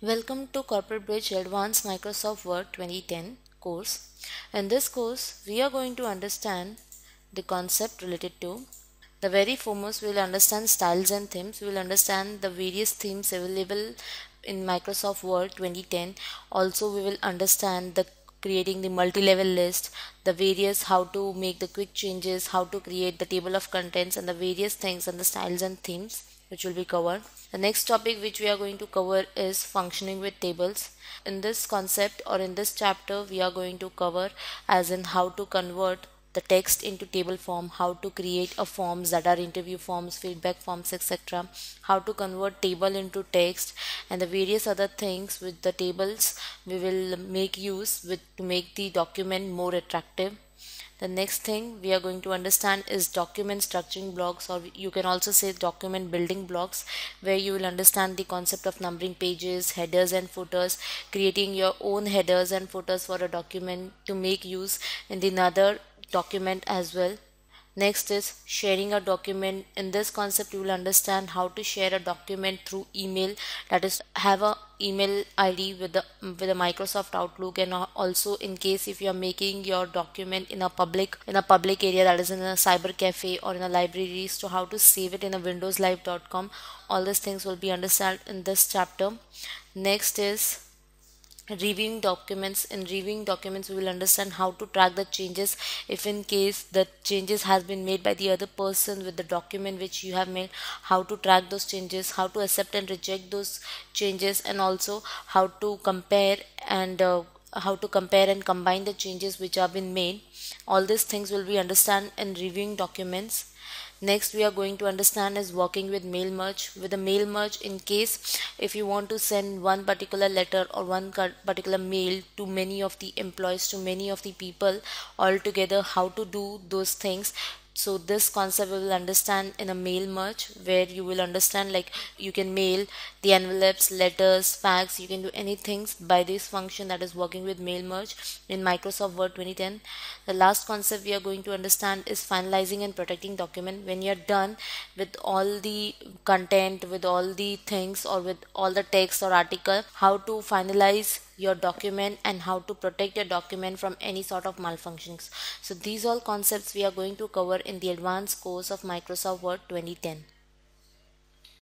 Welcome to Corporate Bridge Advanced Microsoft Word 2010 course. In this course, we are going to understand the concept related to the very foremost we will understand styles and themes. We will understand the various themes available in Microsoft Word 2010. Also, we will understand the creating the multi-level list the various how to make the quick changes how to create the table of contents and the various things and the styles and themes which will be covered. The next topic which we are going to cover is functioning with tables. In this concept or in this chapter we are going to cover as in how to convert the text into table form, how to create a forms that are interview forms, feedback forms, etc. How to convert table into text and the various other things with the tables we will make use with to make the document more attractive the next thing we are going to understand is document structuring blocks or you can also say document building blocks where you will understand the concept of numbering pages headers and footers creating your own headers and footers for a document to make use in the another document as well Next is sharing a document. In this concept, you will understand how to share a document through email. That is, have a email ID with the with the Microsoft Outlook, and also in case if you are making your document in a public in a public area, that is in a cyber cafe or in a library, so how to save it in a WindowsLive.com. All these things will be understood in this chapter. Next is reviewing documents. In reviewing documents we will understand how to track the changes. If in case the changes has been made by the other person with the document which you have made how to track those changes how to accept and reject those changes and also how to compare and uh, how to compare and combine the changes which have been made. All these things will be understand in reviewing documents next we are going to understand is working with mail merge. With a mail merge in case if you want to send one particular letter or one particular mail to many of the employees to many of the people all together how to do those things so this concept we will understand in a mail merge where you will understand like you can mail the envelopes letters fax you can do anything by this function that is working with mail merge in microsoft word 2010 the last concept we are going to understand is finalizing and protecting document. When you're done with all the content with all the things or with all the text or article how to finalize your document and how to protect your document from any sort of malfunctions. So these all concepts we are going to cover in the advanced course of Microsoft Word 2010.